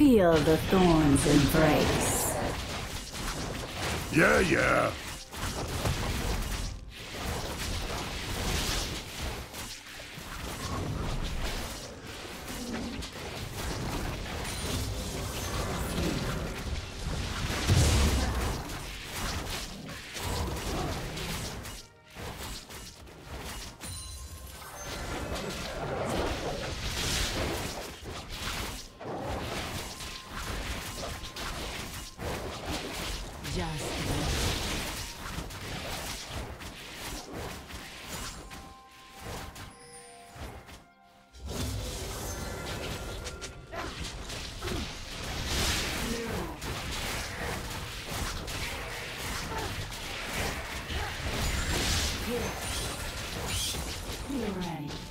Feel the thorns embrace. Yeah, yeah. You're ready.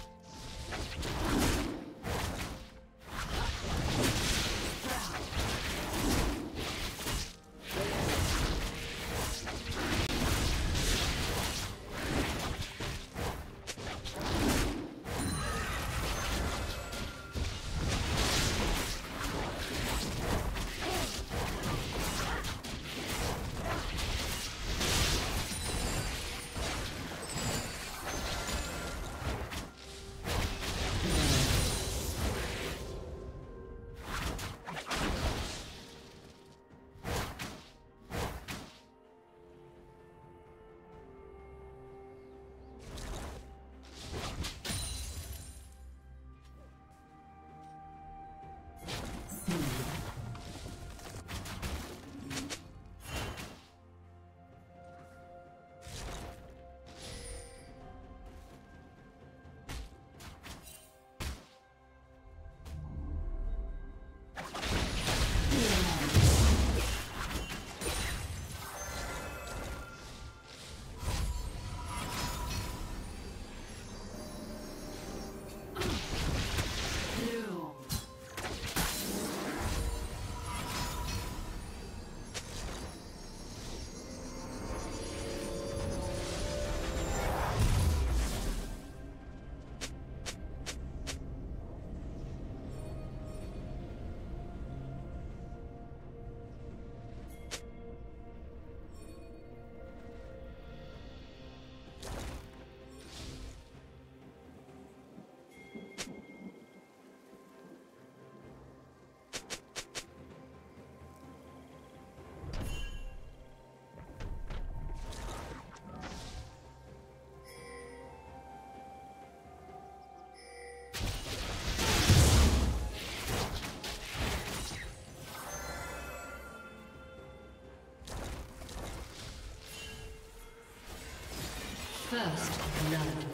First blood.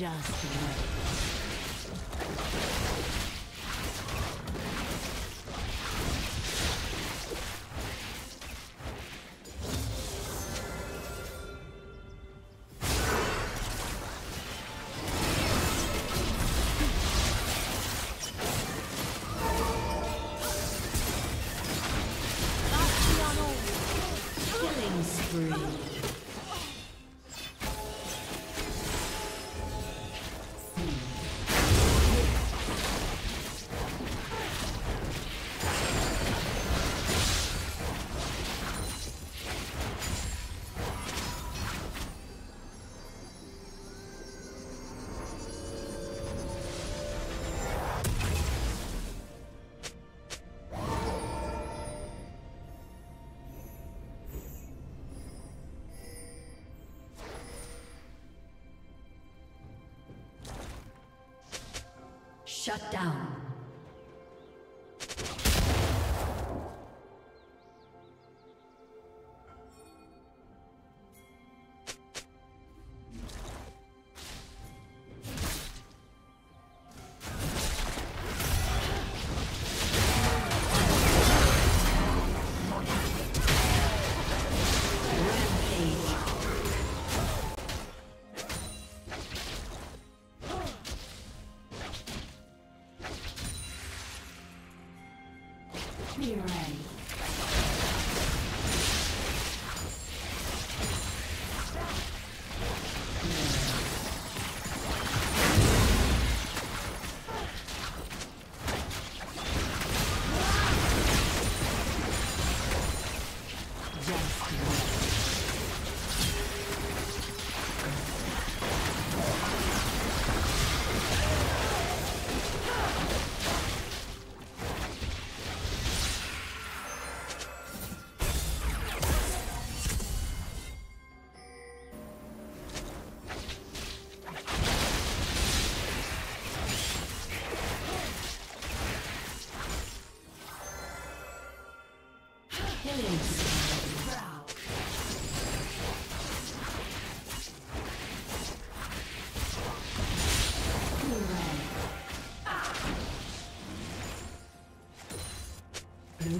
Just wait. Shut down.